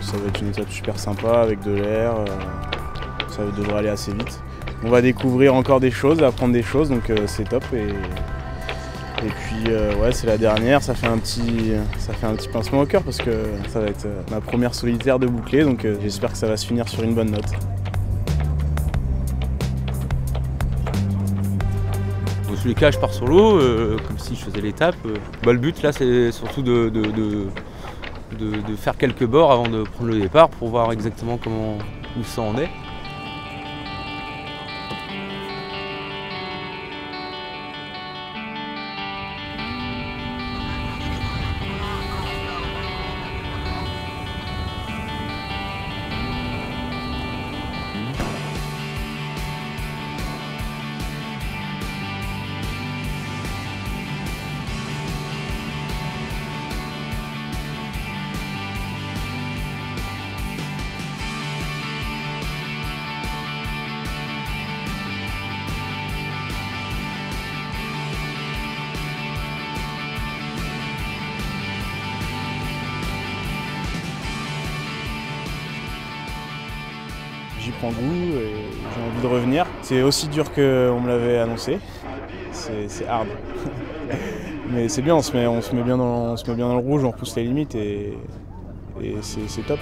Ça va être une étape super sympa avec de l'air, euh, ça devrait aller assez vite. On va découvrir encore des choses, apprendre des choses, donc euh, c'est top. Et, et puis euh, ouais, c'est la dernière, ça fait, un petit, ça fait un petit pincement au cœur parce que ça va être ma première solitaire de boucler, donc j'espère que ça va se finir sur une bonne note. Tous les cas, je pars sur l'eau, comme si je faisais l'étape. Bah, le but là, c'est surtout de, de, de de, faire quelques bords avant de prendre le départ pour voir exactement comment où ça en est. j'y prends goût et j'ai envie de revenir. C'est aussi dur qu'on me l'avait annoncé. C'est hard. Mais c'est bien, on se, met, bien dans, le rouge, on repousse les limites et c'est top.